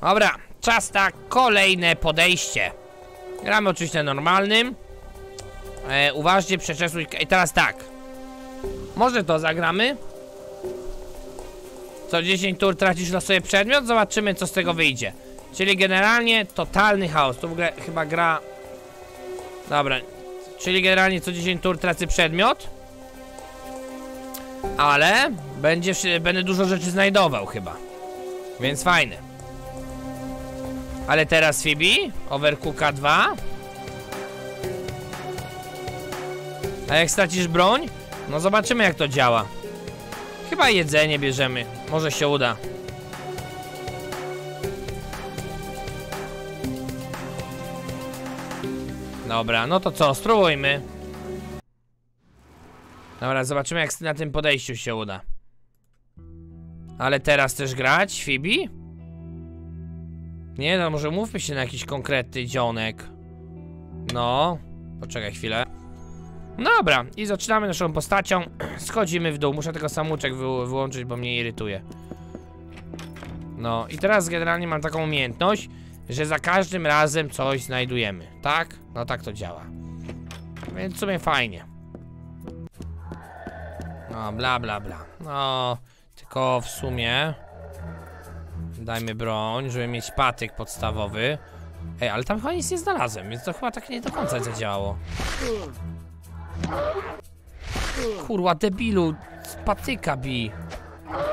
Dobra, czas na kolejne podejście. Gramy oczywiście normalnym. E, uważnie przeczesuj... I teraz tak. Może to zagramy. Co 10 tur tracisz losowy przedmiot, zobaczymy co z tego wyjdzie. Czyli generalnie totalny chaos. To w ogóle chyba gra... Dobra. Czyli generalnie co 10 tur tracę przedmiot. Ale będzie, będę dużo rzeczy znajdował chyba. Więc fajne. Ale teraz Phoebe, Overcooka 2. A jak stracisz broń? No zobaczymy jak to działa. Chyba jedzenie bierzemy. Może się uda. Dobra, no to co, spróbujmy. Dobra, zobaczymy jak na tym podejściu się uda. Ale teraz też grać, Phoebe? Nie no, może mówmy się na jakiś konkretny dzionek. No, poczekaj chwilę. Dobra, i zaczynamy naszą postacią. Schodzimy w dół. Muszę tego samuczek wy wyłączyć, bo mnie irytuje. No, i teraz generalnie mam taką umiejętność, że za każdym razem coś znajdujemy. Tak? No tak to działa. Więc w sumie fajnie. No, bla bla bla. No, tylko w sumie... Dajmy broń, żeby mieć patyk podstawowy. Ej, ale tam chyba nic nie znalazłem, więc to chyba tak nie do końca zadziałało. Kurwa, debilu, patyka bi.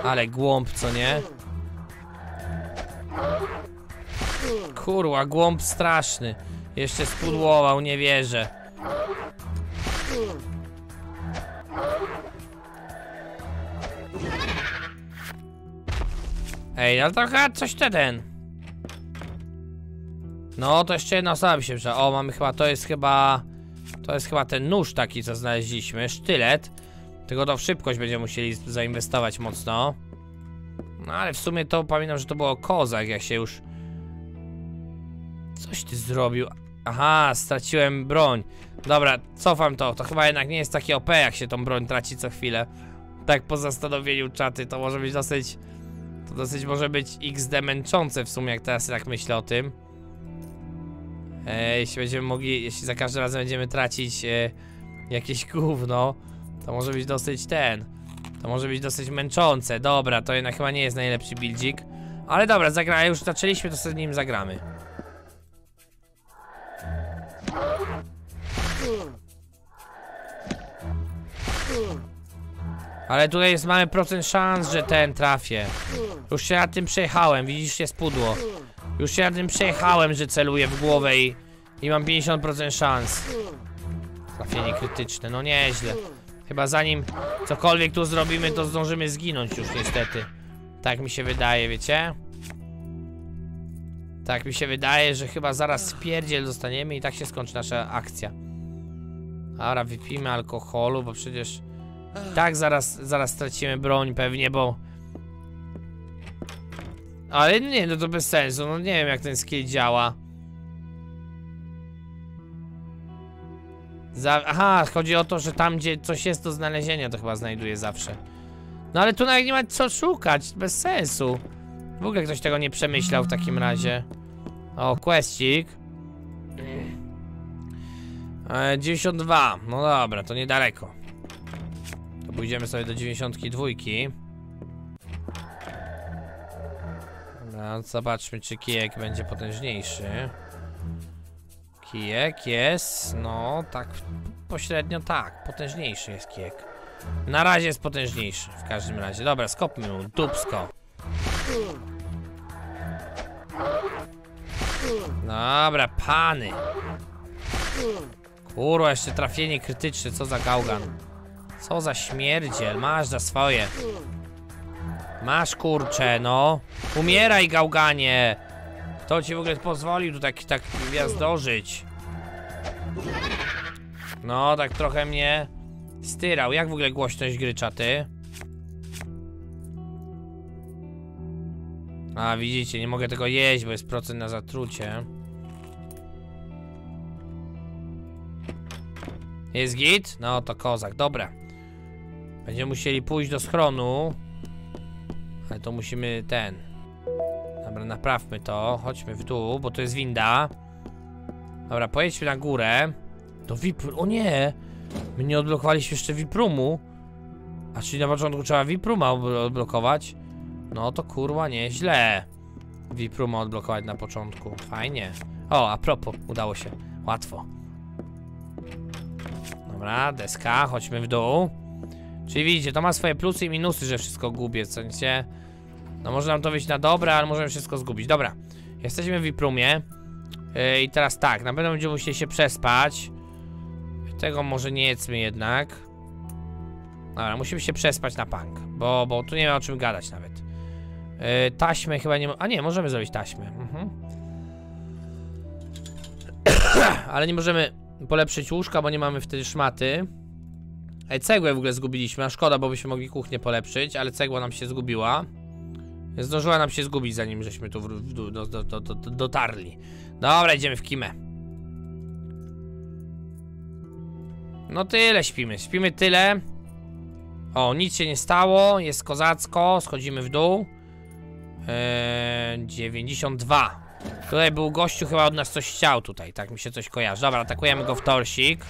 Ale głąb, co nie? Kurwa, głąb straszny. Jeszcze spudłował, nie wierzę. Ej, ale to chyba coś ten. No, to jeszcze jedna osoba by się przyda. O, mamy chyba, to jest chyba... To jest chyba ten nóż taki, co znaleźliśmy. Sztylet. Tylko to w szybkość będziemy musieli zainwestować mocno. No, ale w sumie to pamiętam, że to było kozak, jak się już... Coś ty zrobił. Aha, straciłem broń. Dobra, cofam to. To chyba jednak nie jest takie OP, jak się tą broń traci co chwilę. Tak po zastanowieniu czaty, to może być dosyć... To dosyć może być XD męczące w sumie, jak teraz tak myślę o tym. E, jeśli będziemy mogli, jeśli za każdym razem będziemy tracić e, jakieś gówno, to może być dosyć ten. To może być dosyć męczące. Dobra, to jednak chyba nie jest najlepszy buildzik. Ale dobra, zagra, już zaczęliśmy, to sobie z nim zagramy. Ale tutaj jest mamy procent szans, że ten trafię. Już się nad tym przejechałem, widzisz się spudło. Już się nad tym przejechałem, że celuję w głowę i, i mam 50% szans. Trafienie krytyczne, no nieźle. Chyba zanim cokolwiek tu zrobimy, to zdążymy zginąć już niestety. Tak mi się wydaje, wiecie? Tak mi się wydaje, że chyba zaraz spierdziel dostaniemy i tak się skończy nasza akcja. Dobra, wypijmy alkoholu, bo przecież... Tak, zaraz, zaraz stracimy broń pewnie, bo... Ale nie, no to bez sensu, no nie wiem jak ten skill działa. Za, aha, chodzi o to, że tam gdzie coś jest do znalezienia to chyba znajduje zawsze. No ale tu nawet nie ma co szukać, bez sensu. W ogóle ktoś tego nie przemyślał w takim razie. O, questik. E, 92, no dobra, to niedaleko. Pójdziemy sobie do 92. Dobra, zobaczmy czy kijek będzie potężniejszy. Kijek jest, no tak pośrednio tak, potężniejszy jest kijek. Na razie jest potężniejszy w każdym razie. Dobra, skopmy mu, dupsko. Dobra, pany. Kurwa, jeszcze trafienie krytyczne, co za gałgan. Co za śmierdziel, masz za swoje. Masz kurcze, no. Umieraj, gałganie. Kto ci w ogóle pozwolił tu tak, tak gwiazdożyć? No, tak trochę mnie styrał. Jak w ogóle głośność gry czaty? A, widzicie, nie mogę tego jeść, bo jest procent na zatrucie. Jest git? No to kozak, dobra. Będziemy musieli pójść do schronu. Ale to musimy ten. Dobra, naprawmy to. Chodźmy w dół, bo to jest winda. Dobra, pojedźmy na górę. Do VIP... O nie! My nie odblokowaliśmy jeszcze VIP-roomu. A czyli na początku trzeba VIP-rooma odblokować? No to kurwa nieźle. VIP-rooma odblokować na początku. Fajnie. O, a propos, udało się. Łatwo. Dobra, deska, chodźmy w dół. Czyli widzicie, to ma swoje plusy i minusy, że wszystko gubię, co nie? No może nam to wyjść na dobre, ale możemy wszystko zgubić. Dobra, jesteśmy w VIP-roomie. Yy, I teraz tak, na pewno będziemy musieli się przespać. Tego może nie jedzmy jednak. Dobra, musimy się przespać na punk, bo, bo tu nie ma o czym gadać nawet. Yy, taśmy chyba nie... A nie, możemy zrobić taśmy. Mhm. Ale nie możemy polepszyć łóżka, bo nie mamy wtedy szmaty. Ej, cegłę w ogóle zgubiliśmy, a szkoda, bo byśmy mogli kuchnię polepszyć, ale cegła nam się zgubiła. Zdążyła nam się zgubić, zanim żeśmy tu do, do, do, do, dotarli. Dobra, idziemy w kimę. No tyle śpimy, śpimy tyle. O, nic się nie stało, jest kozacko, schodzimy w dół. Eee, 92. Tutaj był gościu, chyba od nas coś chciał tutaj, tak mi się coś kojarzy. Dobra, atakujemy go w torsik.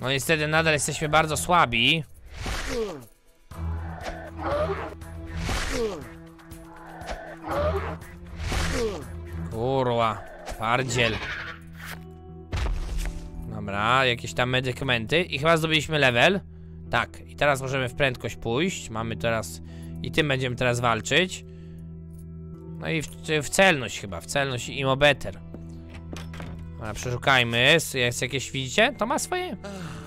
No niestety nadal jesteśmy bardzo słabi. Kurwa, twardziel. Dobra, jakieś tam medykamenty i chyba zdobyliśmy level. Tak, i teraz możemy w prędkość pójść. Mamy teraz... I tym będziemy teraz walczyć. No i w, w celność chyba, w celność i imo better. Dobra, przeszukajmy. Jest, jakieś, widzicie? To ma swoje...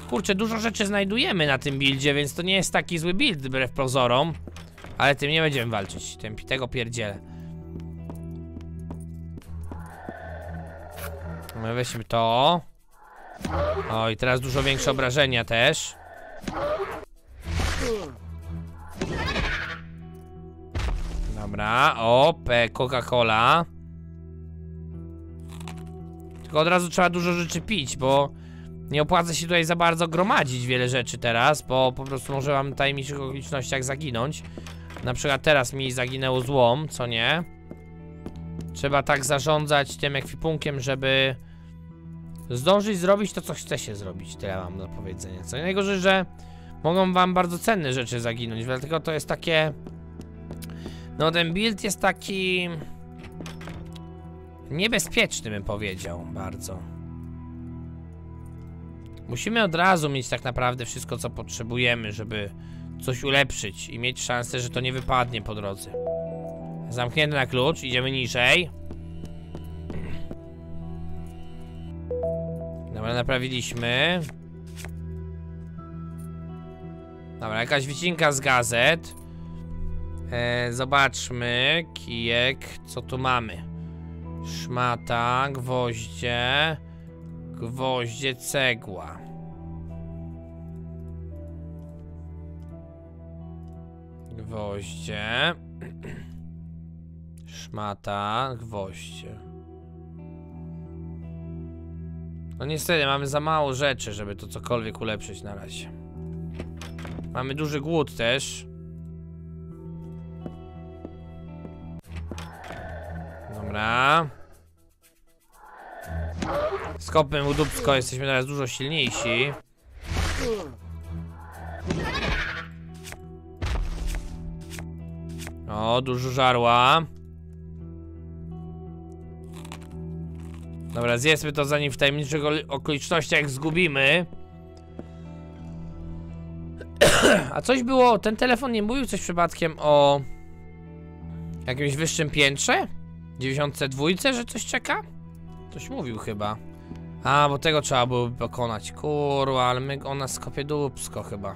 Kurczę, dużo rzeczy znajdujemy na tym buildzie, więc to nie jest taki zły build, wbrew pozorom. Ale tym nie będziemy walczyć, tym tego pierdzielę. No weźmy to. O, i teraz dużo większe obrażenia też. Dobra, o, P- Coca-Cola. Tylko od razu trzeba dużo rzeczy pić, bo nie opłaca się tutaj za bardzo gromadzić wiele rzeczy teraz, bo po prostu może wam w tajemniczych okolicznościach zaginąć. Na przykład teraz mi zaginęło złom, co nie? Trzeba tak zarządzać tym ekwipunkiem, żeby zdążyć zrobić to, co chce się zrobić. Tyle mam do powiedzenia. Co najgorzej, że mogą wam bardzo cenne rzeczy zaginąć, dlatego to jest takie... No ten build jest taki... Niebezpieczny bym powiedział, bardzo. Musimy od razu mieć tak naprawdę wszystko, co potrzebujemy, żeby coś ulepszyć i mieć szansę, że to nie wypadnie po drodze. Zamknięty na klucz, idziemy niżej. Dobra, naprawiliśmy. Dobra, jakaś wycinka z gazet. E, zobaczmy, kijek, co tu mamy. Szmata, gwoździe, gwoździe, cegła. Gwoździe. Szmata, gwoździe. No niestety, mamy za mało rzeczy, żeby to cokolwiek ulepszyć na razie. Mamy duży głód też. Dobra. Skopmy mu dupsko, jesteśmy teraz dużo silniejsi. O, dużo żarła. Dobra, zjedzmy to zanim w tajemniczych oli- okolicznościach zgubimy. A coś było, ten telefon nie mówił coś przypadkiem o jakimś wyższym piętrze? 92, że coś czeka? Coś mówił chyba. A, bo tego trzeba było pokonać. Kurwa, ale my ona skopie dupsko chyba.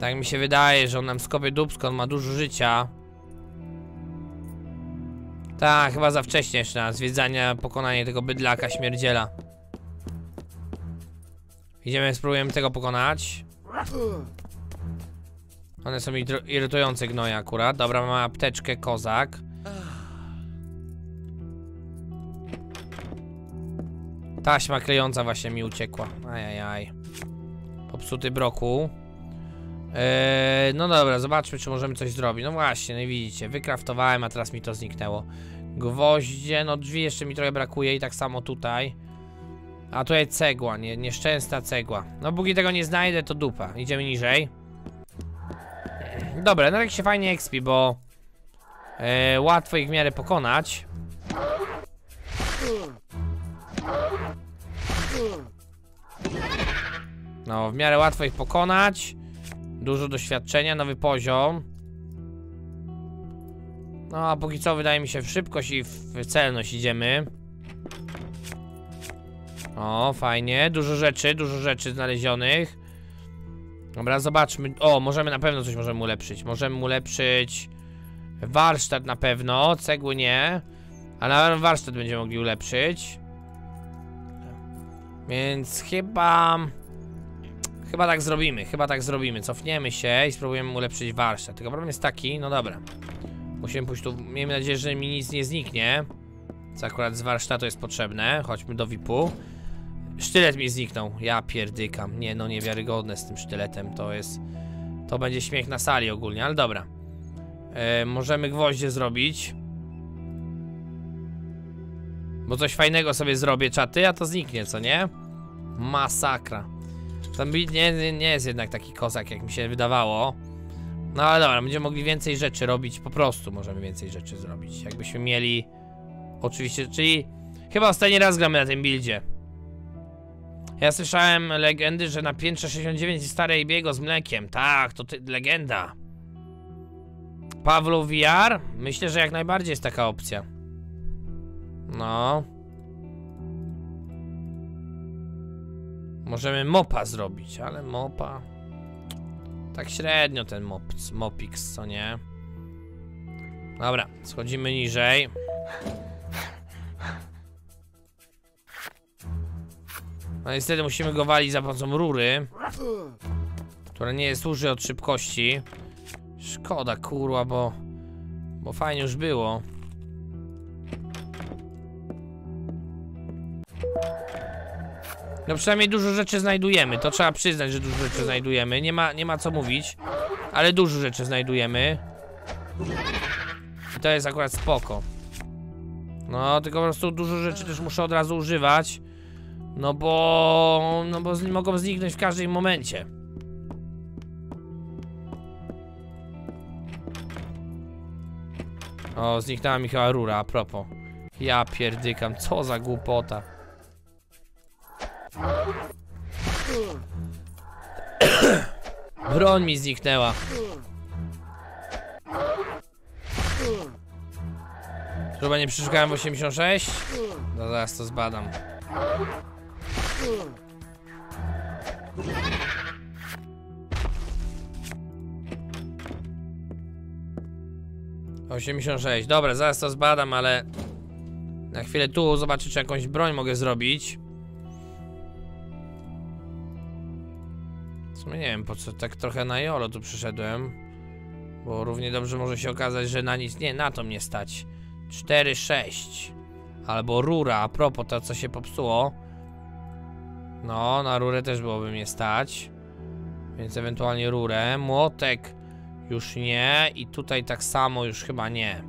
Tak mi się wydaje, że on nam skopie dupsko, on ma dużo życia. Tak, chyba za wcześnie jeszcze na zwiedzanie, pokonanie tego bydlaka śmierdziela. Idziemy, spróbujemy tego pokonać. One są irytujące gnoje akurat. Dobra, mamy apteczkę, kozak. Taśma klejąca właśnie mi uciekła. Ajajaj. Popsuty broku. Eee, no dobra, zobaczmy, czy możemy coś zrobić. No właśnie, no widzicie, wykraftowałem, a teraz mi to zniknęło. Gwoździe, no drzwi jeszcze mi trochę brakuje i tak samo tutaj. A tutaj cegła, nie, nieszczęsna cegła. No póki tego nie znajdę, to dupa. Idziemy niżej. Dobra, no tak się fajnie expi, bo e, łatwo ich w miarę pokonać. No, w miarę łatwo ich pokonać. Dużo doświadczenia, nowy poziom. No, a póki co wydaje mi się w szybkość i w celność idziemy. O, fajnie. Dużo rzeczy, dużo rzeczy znalezionych. Dobra, zobaczmy. O, możemy na pewno coś możemy ulepszyć. Możemy ulepszyć warsztat na pewno, cegły nie. Ale warsztat będziemy mogli ulepszyć. Więc chyba... Chyba tak zrobimy, chyba tak zrobimy. Cofniemy się i spróbujemy ulepszyć warsztat. Tylko problem jest taki, no dobra. Musimy pójść tu, miejmy nadzieję, że mi nic nie zniknie. Co akurat z warsztatu jest potrzebne. Chodźmy do VIP-u. Sztylet mi zniknął. Ja pierdykam. Nie, no niewiarygodne z tym sztyletem. To jest... To będzie śmiech na sali ogólnie, ale dobra. E, możemy gwoździe zrobić. Bo coś fajnego sobie zrobię, czaty, a to zniknie, co nie? Masakra. Nie, nie, nie jest jednak taki kozak, jak mi się wydawało. No ale dobra, będziemy mogli więcej rzeczy robić, po prostu możemy więcej rzeczy zrobić. Jakbyśmy mieli... Oczywiście, czyli... Chyba ostatni raz gramy na tym buildzie. Ja słyszałem legendy, że na piętrze 69 jest stare biego z mlekiem. Tak, to ty, legenda. Pawlu VR? Myślę, że jak najbardziej jest taka opcja. No. Możemy mopa zrobić, ale mopa... Tak średnio ten mop, mopix, co nie? Dobra, schodzimy niżej. No niestety musimy go walić za pomocą rury Która nie służy od szybkości. Szkoda kurwa, bo Bo fajnie już było. No przynajmniej dużo rzeczy znajdujemy. To trzeba przyznać, że dużo rzeczy znajdujemy. Nie ma, nie ma co mówić Ale dużo rzeczy znajdujemy. I to jest akurat spoko. No, tylko po prostu dużo rzeczy też muszę od razu używać no bo... No bo mogą zniknąć w każdym momencie. O, zniknęła mi chyba rura, a propos. Ja pierdykam, co za głupota. Broń mi zniknęła. Chyba nie przeszukałem w 86? No zaraz to zbadam. 86, dobra, zaraz to zbadam, ale na chwilę tu zobaczę, czy jakąś broń mogę zrobić. W sumie nie wiem, po co tak trochę na jolo tu przyszedłem. Bo równie dobrze może się okazać, że na nic, nie, na to mnie stać. 4, 6. Albo rura, a propos to, co się popsuło. No, na rurę też byłoby mnie stać. Więc ewentualnie rurę. Młotek już nie. I tutaj tak samo już chyba nie.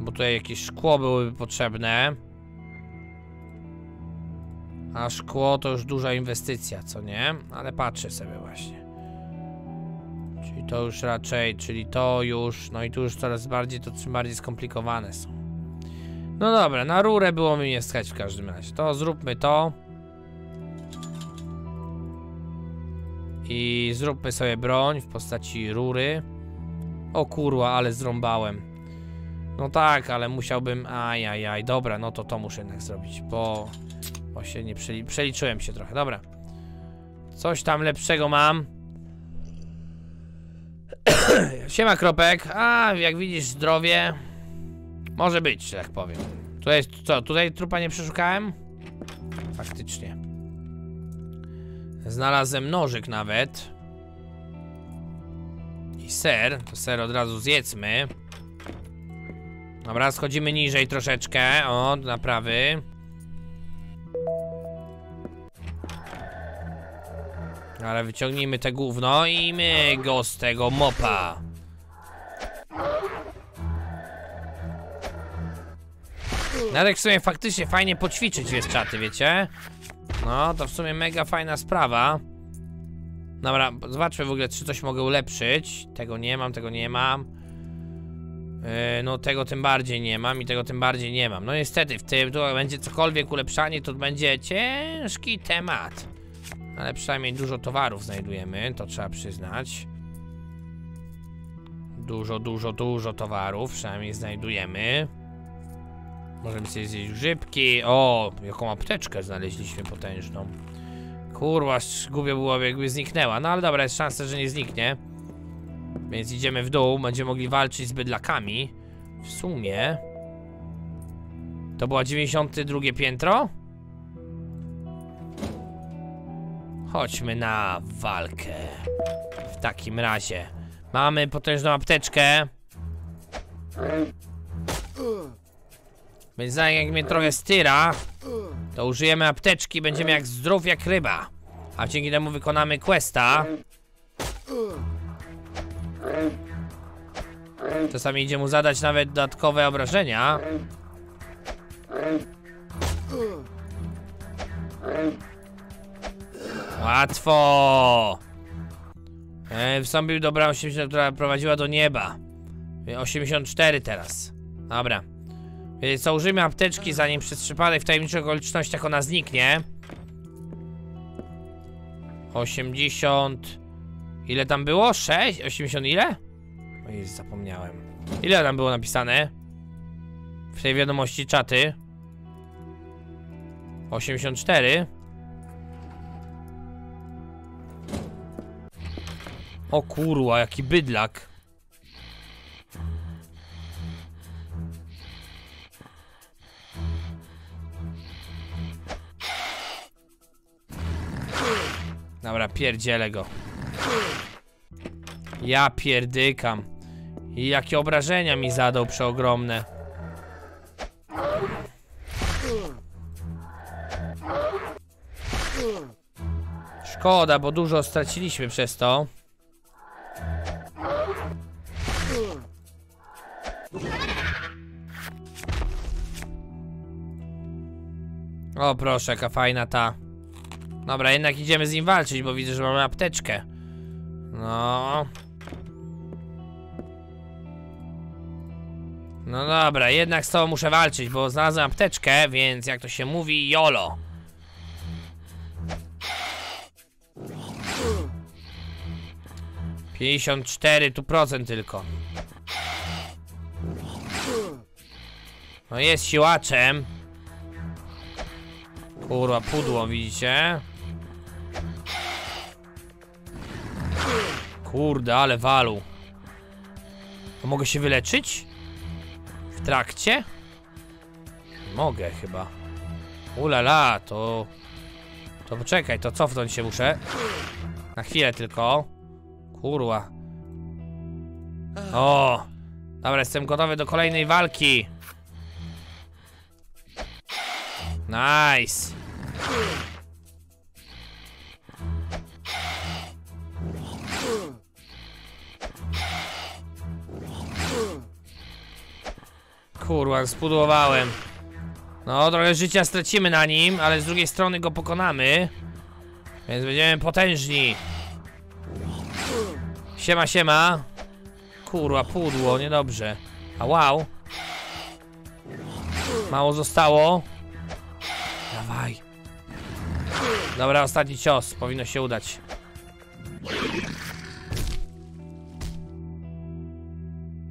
Bo tutaj jakieś szkło byłoby potrzebne. A szkło to już duża inwestycja, co nie? Ale patrzę sobie właśnie. Czyli to już raczej, czyli to już, no i tu już coraz bardziej, to czym bardziej skomplikowane są. No dobra, na rurę było mi nie stać w każdym razie. To zróbmy to. I zróbmy sobie broń w postaci rury. O kurwa, ale zrąbałem. No tak, ale musiałbym... Ajajaj, dobra, no to to muszę jednak zrobić, bo... Właśnie nie przeli... przeliczyłem się trochę, dobra. Coś tam lepszego mam. Siema Kropek. A, jak widzisz zdrowie. Może być, że tak powiem. Tutaj, co, tutaj trupa nie przeszukałem? Faktycznie. Znalazłem nożyk nawet. I ser. To ser od razu zjedzmy. Dobra, schodzimy niżej troszeczkę. O, naprawy. Ale wyciągnijmy te gówno i my go z tego mopa. Nawet w sumie faktycznie fajnie poćwiczyć jest czaty, wiecie? No, to w sumie mega fajna sprawa. Dobra, zobaczmy w ogóle, czy coś mogę ulepszyć. Tego nie mam, tego nie mam. Yy, no, tego tym bardziej nie mam i tego tym bardziej nie mam. No niestety, w tym tu będzie cokolwiek ulepszanie, to będzie ciężki temat. Ale przynajmniej dużo towarów znajdujemy, to trzeba przyznać. Dużo, dużo, dużo towarów przynajmniej znajdujemy. Możemy sobie zjeść grzybki. O, jaką apteczkę znaleźliśmy potężną. Kurwa, głupio byłoby jakby zniknęła. No ale dobra, jest szansa, że nie zniknie. Więc idziemy w dół, będziemy mogli walczyć z bydlakami. W sumie... To była 92 piętro? Chodźmy na walkę. W takim razie. Mamy potężną apteczkę. Więc za jak mnie trochę styra, to użyjemy apteczki, będziemy jak zdrów jak ryba. A dzięki temu wykonamy questa. Czasami idzie mu zadać nawet dodatkowe obrażenia. Łatwo! E, wstąpił dobra 80, która prowadziła do nieba. E, 84 teraz. Dobra. Co, użyjmy apteczki, zanim przez przypadek w tajemniczych okolicznościach ona zniknie. 80... Ile tam było? 6? 80 ile? Ojej, zapomniałem. Ile tam było napisane? W tej wiadomości czaty. 84. O kurwa, jaki bydlak. Dobra, pierdzielę go. Ja pierdykam. I jakie obrażenia mi zadał przeogromne. Szkoda, bo dużo straciliśmy przez to. O proszę, jaka fajna ta. Dobra, jednak idziemy z nim walczyć, bo widzę, że mamy apteczkę. No. No dobra, jednak z tobą muszę walczyć, bo znalazłem apteczkę, więc jak to się mówi, YOLO. Pięćdziesiąt cztery tu procent tylko. No jest siłaczem. Kurwa, pudło, widzicie? Kurde, ale walu. To mogę się wyleczyć? W trakcie? Mogę chyba. Ulala, to... To poczekaj, to cofnąć się muszę. Na chwilę tylko. Kurwa. O! Dobra, jestem gotowy do kolejnej walki. Nice. Kurwa, spudłowałem. No, trochę życia stracimy na nim, ale z drugiej strony go pokonamy. Więc będziemy potężni. Siema, siema. Kurwa, pudło, niedobrze. A wow. Mało zostało. Dawaj. Dobra, ostatni cios. Powinno się udać.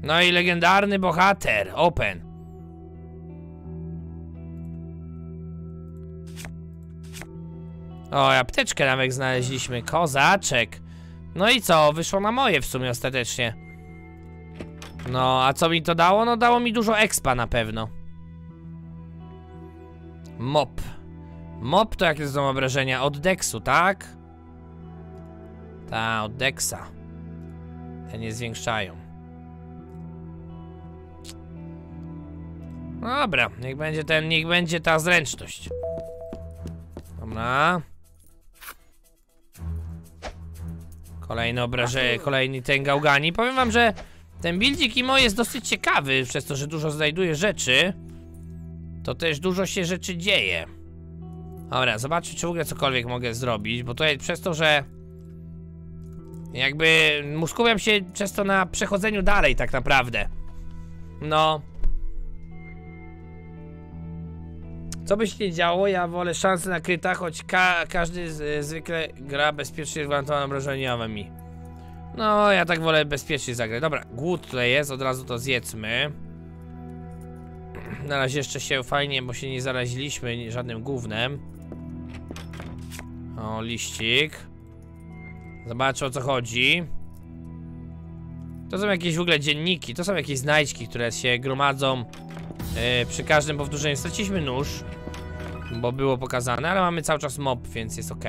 No i legendarny bohater. Open. O, apteczkę nawet znaleźliśmy. Kozaczek. No i co? Wyszło na moje w sumie ostatecznie. No, a co mi to dało? No dało mi dużo expa na pewno. Mop. Mop to jakie są obrażenia? Od Dexu, tak? Ta, od Dexa. Te nie zwiększają. Dobra, niech będzie ten, niech będzie ta zręczność. Dobra. Kolejne obrażenie, kolejny ten gałgani. Powiem wam, że ten buildzik Imo jest dosyć ciekawy, przez to, że dużo znajduje rzeczy. To też dużo się rzeczy dzieje. Dobra, zobaczmy, czy w ogóle cokolwiek mogę zrobić, bo tutaj przez to, że... Jakby skupiam się często na przechodzeniu dalej tak naprawdę. No. Co by się nie działo, ja wolę szansę na kryta, choć ka każdy z, zwykle gra bezpiecznie gwarantowanym obrażeniami. No, ja tak wolę bezpiecznie zagrać. Dobra, głód tutaj jest, od razu to zjedzmy. Na razie jeszcze się fajnie, bo się nie zaraziliśmy żadnym gównem. O, liścik. Zobaczę o co chodzi. To są jakieś w ogóle dzienniki, to są jakieś znajdźki, które się gromadzą yy, przy każdym powtórzeniu. Straciliśmy nóż, bo było pokazane, ale mamy cały czas mob, więc jest ok.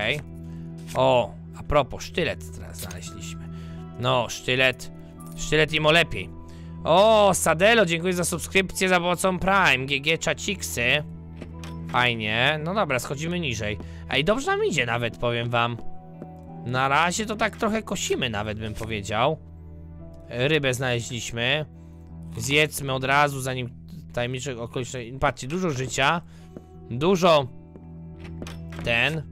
O, a propos, sztylet teraz znaleźliśmy. No, sztylet, sztylet im o lepiej. O, Sadelo, dziękuję za subskrypcję za pomocą Prime, GG Czaciksy. Fajnie, no dobra, schodzimy niżej. Ej, dobrze nam idzie nawet, powiem wam. Na razie to tak trochę kosimy nawet, bym powiedział. Rybę znaleźliśmy. Zjedzmy od razu, zanim tajemniczych okoliczności... Patrzcie, dużo życia. Dużo... Ten.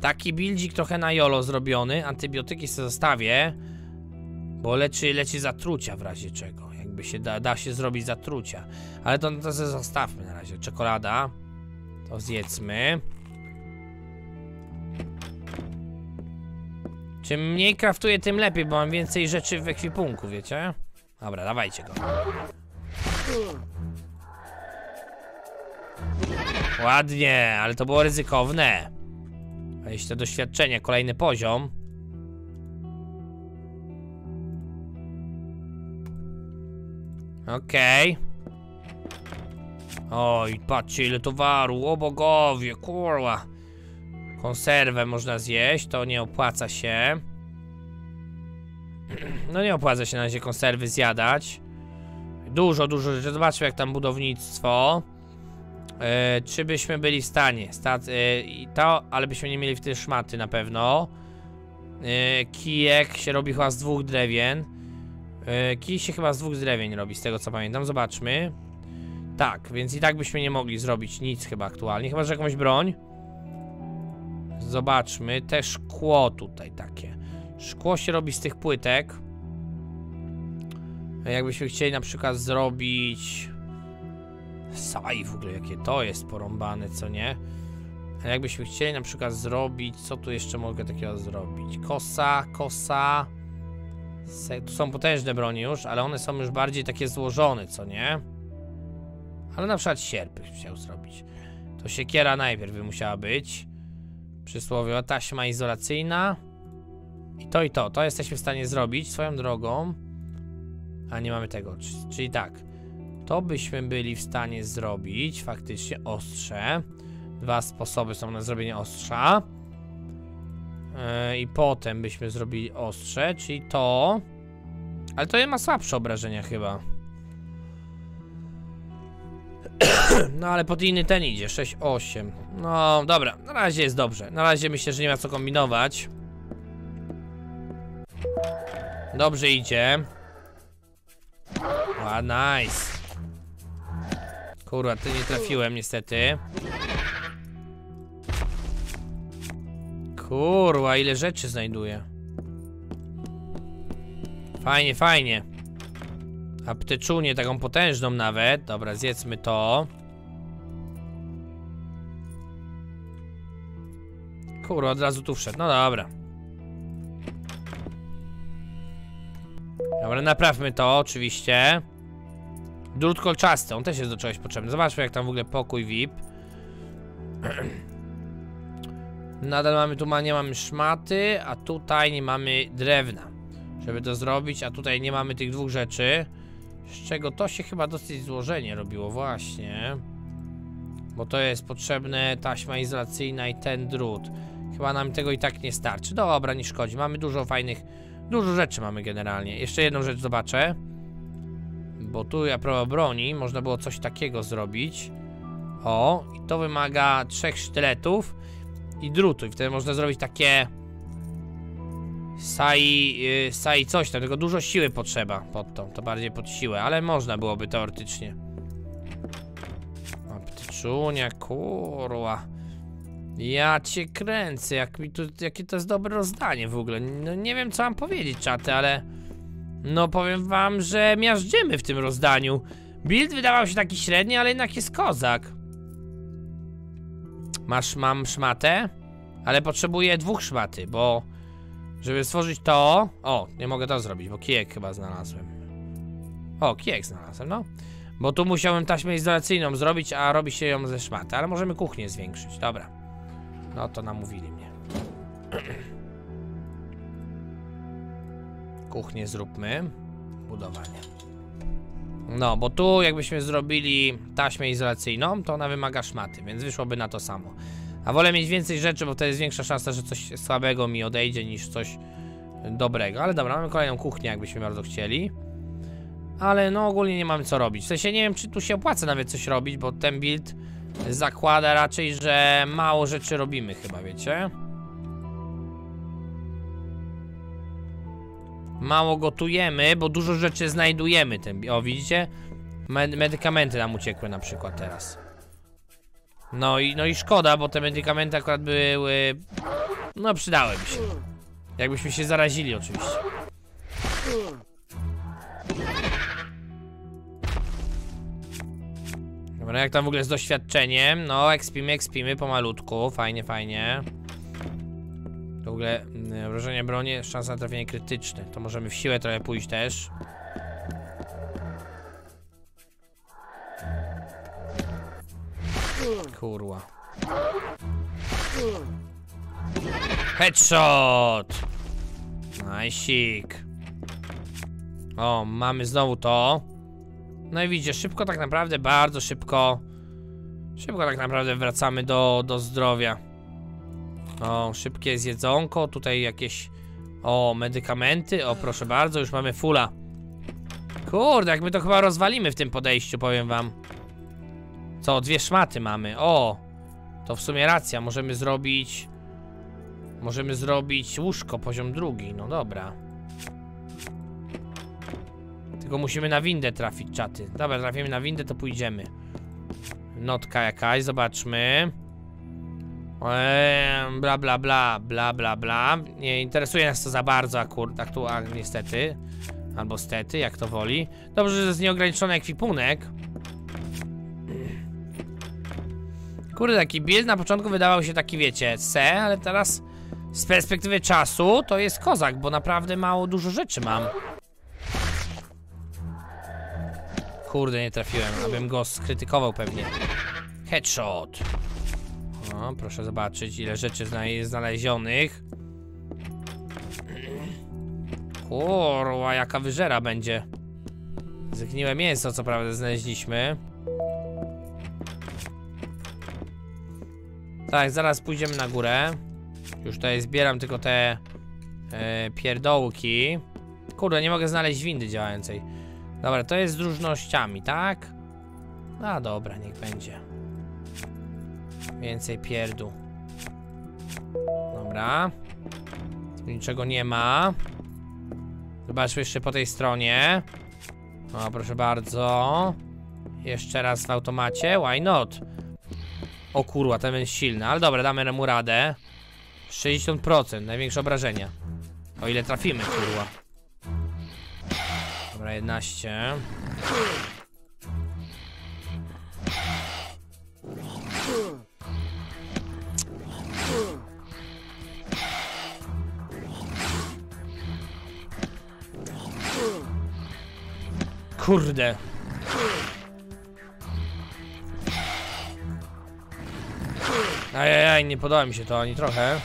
Taki buildzik trochę na jolo zrobiony. Antybiotyki sobie zostawię. Bo leczy, leczy zatrucia w razie czego. Jakby się da, da się zrobić zatrucia. Ale to, to sobie zostawmy na razie. Czekolada. To zjedzmy. Czym mniej kraftuję, tym lepiej, bo mam więcej rzeczy w ekwipunku, wiecie? Dobra, dawajcie go. Ładnie, ale to było ryzykowne. Wejście doświadczenie, kolejny poziom. Okej. Okay. Oj, patrzcie ile towaru, o bogowie, kurwa. Konserwę można zjeść, to nie opłaca się. No nie opłaca się na razie konserwy zjadać. Dużo, dużo rzeczy. Zobaczmy jak tam budownictwo. Yy, czy byśmy byli w stanie? Stat, yy, to, ale byśmy nie mieli w tej szmaty na pewno. Yy, kijek się robi chyba z dwóch drewien. Yy, kij się chyba z dwóch drewien robi, z tego co pamiętam. Zobaczmy. Tak, więc i tak byśmy nie mogli zrobić nic chyba aktualnie, chyba że jakąś broń. Zobaczmy, te szkło tutaj takie. Szkło się robi z tych płytek. Jakbyśmy chcieli na przykład zrobić... Saj w ogóle, jakie to jest porąbane, co nie? A jakbyśmy chcieli na przykład zrobić... Co tu jeszcze mogę takiego zrobić? Kosa, kosa... Se... Tu są potężne broni już, ale one są już bardziej takie złożone, co nie? Ale na przykład sierp chciał zrobić. To siekiera najpierw by musiała być. Przysłowiowa taśma izolacyjna. I to i to. To jesteśmy w stanie zrobić swoją drogą. A nie mamy tego. Czyli tak. To byśmy byli w stanie zrobić. Faktycznie ostrze. Dwa sposoby są na zrobienie ostrza. Yy, I potem byśmy zrobili ostrze, czyli to. Ale to ma słabsze obrażenia chyba. No ale pod inny ten idzie, 6-8 No dobra, na razie jest dobrze Na razie myślę, że nie ma co kombinować Dobrze idzie A nice Kurwa, ty nie trafiłem niestety Kurwa, ile rzeczy znajduję Fajnie, fajnie Apteczunię taką potężną nawet. Dobra, zjedzmy to. Kurwa, od razu tu wszedł. No dobra. Dobra, naprawmy to oczywiście. Drut kolczasty, on też jest do czegoś potrzebny. Zobaczmy jak tam w ogóle pokój VIP. Nadal mamy tu, nie mamy szmaty, a tutaj nie mamy drewna. Żeby to zrobić, a tutaj nie mamy tych dwóch rzeczy. Z czego to się chyba dosyć złożenie robiło, właśnie. Bo to jest potrzebne taśma izolacyjna i ten drut. Chyba nam tego i tak nie starczy. Dobra, nie szkodzi. Mamy dużo fajnych... Dużo rzeczy mamy generalnie. Jeszcze jedną rzecz zobaczę. Bo tu ja prawo broni można było coś takiego zrobić. O, i to wymaga trzech sztyletów i drutu. I wtedy można zrobić takie... Sai, yy, sai coś tam, tylko dużo siły potrzeba pod tą, to bardziej pod siłę, ale można byłoby teoretycznie. O, ptyczunia, kurwa. Ja cię kręcę, jak mi tu, jakie to jest dobre rozdanie w ogóle. No nie wiem co mam powiedzieć, czaty, ale... No powiem wam, że miażdżymy w tym rozdaniu. Build wydawał się taki średni, ale jednak jest kozak. Masz, mam szmatę, ale potrzebuję dwóch szmaty, bo... Żeby stworzyć to... O, nie mogę to zrobić, bo kijek chyba znalazłem. O, kijek znalazłem, no. Bo tu musiałem taśmę izolacyjną zrobić, a robi się ją ze szmaty, ale możemy kuchnię zwiększyć, dobra. No to namówili mnie. Kuchnię zróbmy. Budowanie. No, bo tu jakbyśmy zrobili taśmę izolacyjną, to ona wymaga szmaty, więc wyszłoby na to samo. A wolę mieć więcej rzeczy, bo to jest większa szansa, że coś słabego mi odejdzie niż coś dobrego. Ale dobra, mamy kolejną kuchnię, jakbyśmy bardzo chcieli. Ale no ogólnie nie mamy co robić. W sensie nie wiem, czy tu się opłaca nawet coś robić, bo ten build zakłada raczej, że mało rzeczy robimy chyba, wiecie? Mało gotujemy, bo dużo rzeczy znajdujemy. Ten, o, widzicie? Med medykamenty nam uciekły na przykład teraz. No i, no i szkoda, bo te medykamenty akurat były... No przydałyby się. Jakbyśmy się zarazili oczywiście. Dobra, jak tam w ogóle z doświadczeniem? No, ekspimy, ekspimy pomalutku, fajnie, fajnie. Ogóle mm, wrażenie broni, szansa na trafienie krytyczne. To możemy w siłę trochę pójść też. Kurwa. Headshot! Najsik. O, mamy znowu to. No i widzicie, szybko tak naprawdę, bardzo szybko. Szybko tak naprawdę wracamy do, do zdrowia. O, szybkie zjedzonko, tutaj jakieś... O, medykamenty, o proszę bardzo, już mamy fula. Kurde, jak my to chyba rozwalimy w tym podejściu, powiem wam. Co, dwie szmaty mamy, o. To w sumie racja, możemy zrobić... Możemy zrobić łóżko, poziom drugi, no dobra. Tylko musimy na windę trafić, czaty. Dobra, trafimy na windę, to pójdziemy. Notka jakaś, zobaczmy. Eee, bla bla bla, bla bla bla. Nie interesuje nas to za bardzo akurat, aktualnie niestety. Albo stety, jak to woli. Dobrze, że jest nieograniczony ekwipunek. Kurde, taki build na początku wydawał się taki, wiecie, se, ale teraz z perspektywy czasu to jest kozak, bo naprawdę mało dużo rzeczy mam. Kurde, nie trafiłem, abym go skrytykował pewnie. Headshot. O, proszę zobaczyć, ile rzeczy jest znalezionych. Kurwa, jaka wyżera będzie. Zgniłe mięso, co prawda, znaleźliśmy. Tak, zaraz pójdziemy na górę. Już tutaj zbieram tylko te e, pierdołki. Kurde, nie mogę znaleźć windy działającej. Dobra, to jest z różnościami, tak? No dobra, niech będzie. Więcej pierdół. Dobra. Tu niczego nie ma. Zobaczmy jeszcze po tej stronie. O, proszę bardzo. Jeszcze raz w automacie. Why not? O kurwa, ten jest silny, ale dobra, damy mu radę. 60%, największe obrażenia. O ile trafimy, kurwa. Dobra, 11. Kurde. Ajajaj, nie podoba mi się to ani trochę.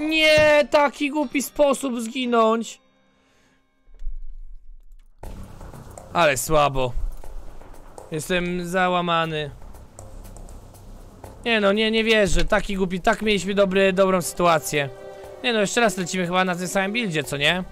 Nie, taki głupi sposób zginąć. Ale słabo. Jestem załamany. Nie no, nie, nie wierzę. Taki głupi, tak mieliśmy dobry, dobrą sytuację. Nie no, jeszcze raz lecimy chyba na tym samym buildzie, co nie?